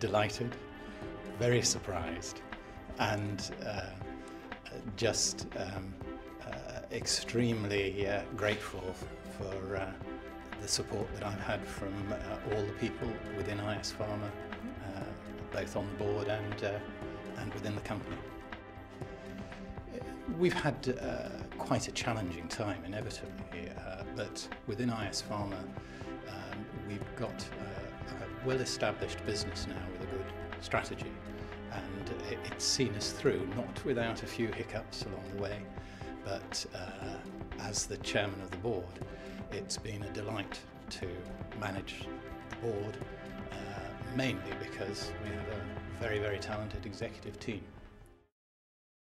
delighted, very surprised, and uh, just um, uh, extremely uh, grateful for uh, the support that I've had from uh, all the people within IS Pharma, uh, both on the board and, and within the company. We've had quite a challenging time, inevitably, but within IS Pharma, um, we've got well-established business now with a good strategy, and it's seen us through, not without a few hiccups along the way, but uh, as the chairman of the board, it's been a delight to manage the board, uh, mainly because we have a very, very talented executive team.